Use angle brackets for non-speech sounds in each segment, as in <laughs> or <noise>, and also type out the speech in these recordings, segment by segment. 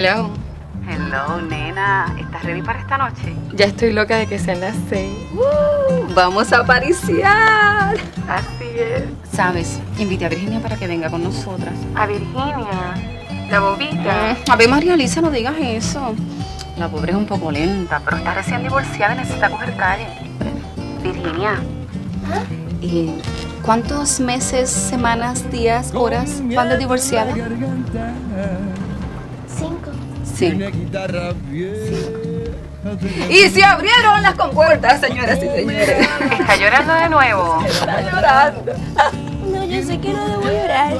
Hello. Hello, nena. ¿Estás ready para esta noche? Ya estoy loca de que sean las seis. Vamos a pariciar. Así es. Sabes, invité a Virginia para que venga con nosotras. A Virginia. La bobita. Mm, a ver, María Alicia, no digas eso. La pobre es un poco lenta. Pero está recién divorciada y necesita coger calle. Virginia. ¿Y cuántos meses, semanas, días, horas van de divorciada? Y se abrieron las compuertas, señoras y señores. ¿Está llorando de nuevo? Está llorando. No, yo sé que no debo llorar.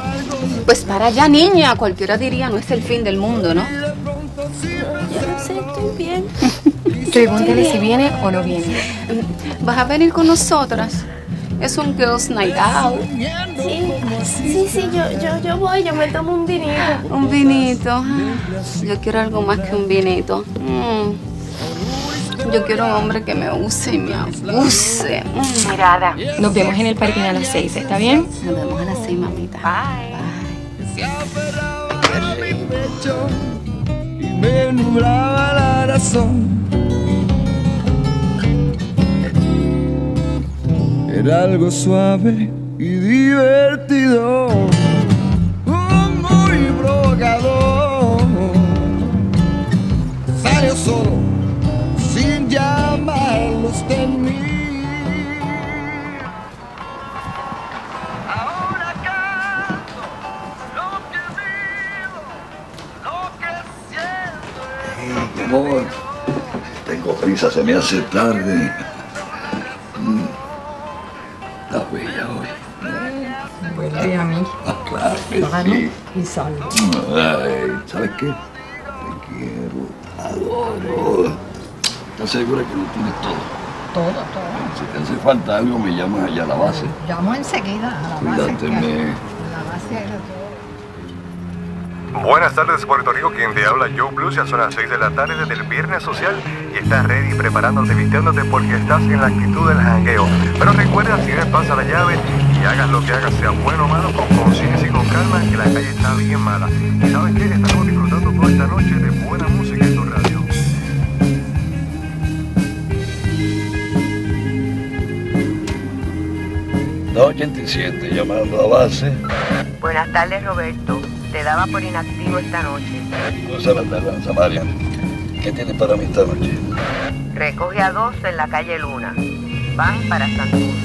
Pues para allá, niña. Cualquiera diría, no es el fin del mundo, ¿no? Yo no sé, estoy bien. <laughs> Pregúntale si viene o no viene. ¿Vas a venir con nosotras? Es un girls night out. Sí, sí, sí, yo, yo, yo voy, yo me tomo un vinito. Un vinito. Yo quiero algo más que un vinito. Mm. Yo quiero un hombre que me use y me abuse. Mm. Mirada. Nos vemos en el parking a las 6, ¿está bien? Nos vemos a las seis, mamita. Bye. y me nublaba la razón. Era algo suave y divertido, muy provocador. Salió solo, sin llamarlos de mí. Ahora canto lo que vivo, lo que siento. Amor, tengo prisa, se me hace tarde. Sano sí. y salvo. Ay, ¿sabes qué? Te quiero, te adoro. ¿Estás segura que lo tienes todo? Todo, todo. Si te hace falta algo, me llamas allá a la base. Llamo enseguida a la base. Cuídateme. La base de todo. Buenas tardes Puerto Rico, quien te habla Joe Blues, ya son las 6 de la tarde desde el viernes social y estás ready preparándote, vistiéndote porque estás en la actitud del jangueo. Pero recuerda, si eres pasa la llave y hagas lo que hagas, sea bueno o malo, con conciencia y con calma, que la calle está bien mala. ¿Y sabes qué? Estamos disfrutando toda esta noche de buena música en tu radio. La 87, llamando a base. Buenas tardes, Roberto. Te daba por inactivo esta noche. Cosa la tardanza, Marian. ¿Qué tienes para mí esta noche? Recoge a dos en la calle Luna. Van para Santurce.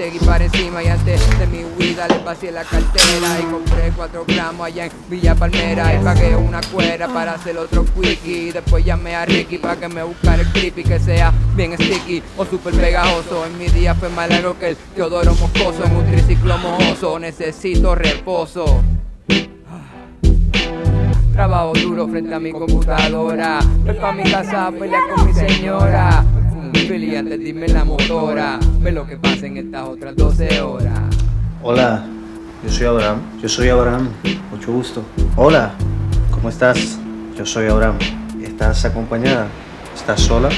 Seguí para encima y antes de mi huida le vacié la cartera y compré cuatro gramos allá en Villa Palmera y pagué una cuera para hacer otro quickie después llamé a Ricky para que me buscara el creepy que sea bien sticky o super pegajoso en mi día fue más largo que el Teodoro Moscoso en un triciclo mojoso necesito reposo Trabajo duro frente a mi computadora. Voy pa' mi casa a pelear con mi señora. Fili antes dime la motora. Ve lo que pasa en estas otras 12 horas. Hola, yo soy Abraham. Yo soy Abraham, mucho gusto. Hola, ¿cómo estás? Yo soy Abraham. ¿Estás acompañada? ¿Estás sola?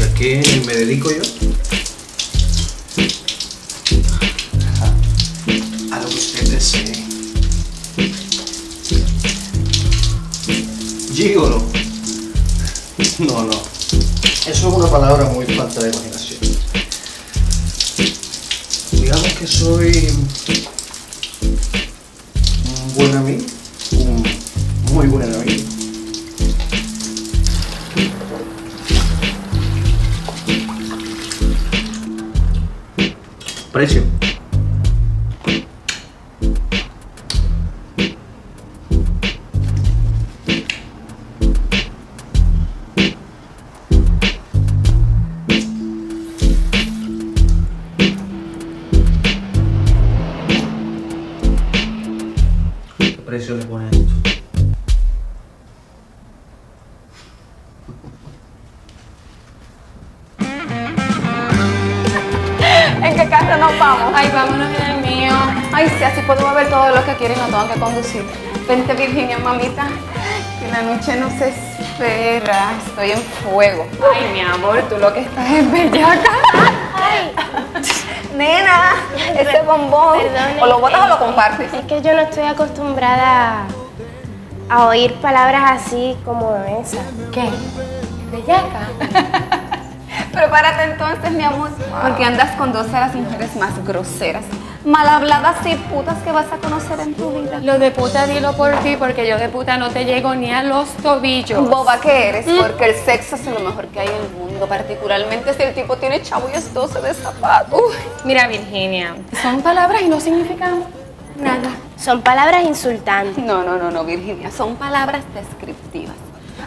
¿A qué me dedico yo? A lo que usted desee. Gigolo. No, no. Eso es una palabra muy falta de imaginación. Digamos que soy un buen amigo, un muy buen amigo. Precio. Nos vamos. Ay, vámonos en el mío. Ay, sí, así puedo beber todo lo que quiero y no tengo que conducir. Vente, Virginia, mamita, que la noche nos espera. Estoy en fuego. Ay, mi amor, tú lo que estás es bellaca. <laughs> Nena, ese bombón. Perdone, o lo botas o lo compartes. Es que yo no estoy acostumbrada a oír palabras así como esa. ¿Qué? ¿Bellaca? <laughs> Prepárate entonces, mi amor, porque andas con dos de las mujeres más groseras, mal habladas y putas que vas a conocer en tu vida. Lo de puta dilo por ti, porque yo de puta no te llego ni a los tobillos. Boba que eres, porque el sexo es lo mejor que hay en el mundo, particularmente si el tipo tiene chavo y es 12 de zapatos. Uf, mira, Virginia, son palabras y no significan nada. Son palabras insultantes. No, no, no, no, Virginia, son palabras descriptivas.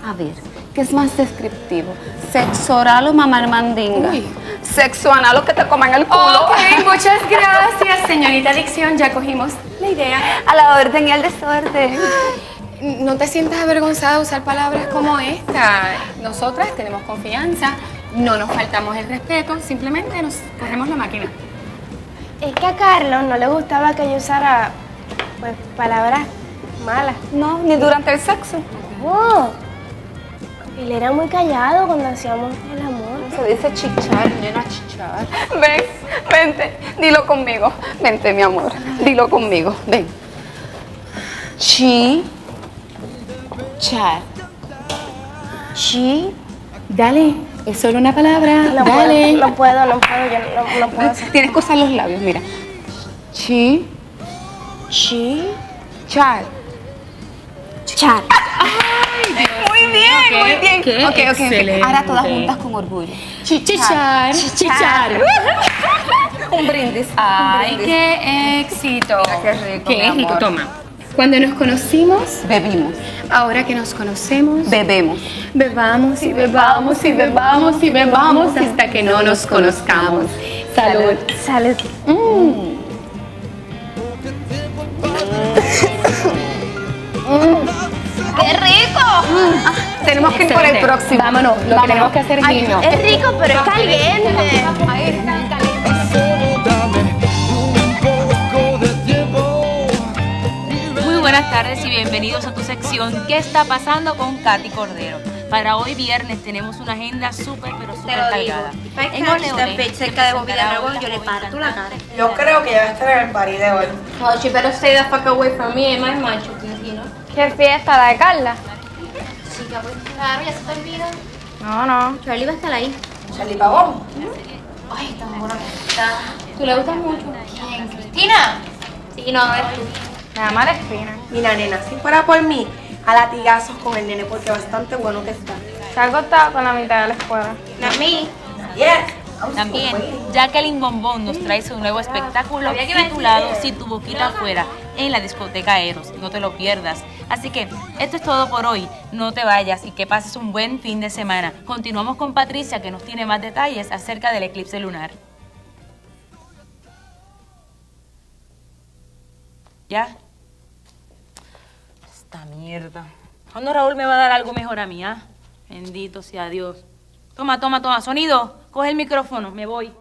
A ver, ¿qué es más descriptivo? ¿Sexo oral o mamar mandinga? Uy. Sexo anal o que te coman el culo. Ok, <laughs> muchas gracias, señorita Adicción, ya cogimos la idea. A la orden y al desorden. No te sientas avergonzada de usar palabras como esta. Nosotras tenemos confianza, no nos faltamos el respeto, simplemente nos corremos la máquina. Es que a Carlos no le gustaba que yo usara pues palabras malas. No, ni durante el sexo. No. Él era muy callado cuando hacíamos el amor. Se dice chichar, nena, chichar. Ven, vente, dilo conmigo. Vente, mi amor, dilo conmigo. Ven. Chi, char. Sí. Dale, es solo una palabra. No Dale. puedo, no puedo, no puedo, yo no, no puedo hacer. Tienes que usar los labios, mira. Chi, Sí. char. Char. Muy bien, muy bien. qué ok, ok, ok. excelente. Ahora todas juntas con orgullo. Chichar, chichar. Un brindis. Ay, un brindis. qué éxito. Qué rico, Qué mi amor. toma. Cuando nos conocimos, Bebimos, ahora que nos conocemos, bebemos. bebamos y bebamos y bebamos y bebamos hasta que no nos conozcamos. Salud. Salud. ¡Qué ir por el Excelente. próximo. Vámonos, lo que tenemos que hacer es Ay, es rico, pero es caliente. Poco de tiempo. Muy buenas tardes y bienvenidos a tu sección ¿Qué está pasando con Katy Cordero? Para hoy viernes tenemos una agenda súper pero súper cargada. En Ole Ole cerca de una yo le parto la cantante. Yo creo que ya va a estar en el party de hoy. Oh, she better stay the fuck away from me and my macho, you know. ¿Qué fiesta la de Carla? Chica, pues claro, ya se te olvida. No, no. Charlie va a estar ahí. Charlie Pavón. Ay, tan buena que está. ¿Tú le gustas mucho? ¿Quién? ¿Cristina? Sí, no, a ver tú. Nada más de espina. Mira, nena, si fuera por mí, a latigazos con el nene, porque bastante bueno que está. Se ha acostado con la mitad de la escuela. A mí. Yes. También, Jacqueline Bombón nos trae su nuevo espectáculo titulado Si tu boquita fuera en la discoteca Eros. No te lo pierdas. Así que esto es todo por hoy. No te vayas y que pases un buen fin de semana. Continuamos con Patricia que nos tiene más detalles acerca del eclipse lunar. ¿Ya? Esta mierda. ¿Cuándo Raúl me va a dar algo mejor a mí, ah? Bendito sea Dios. Toma, toma, toma. Sonido, coge el micrófono, me voy.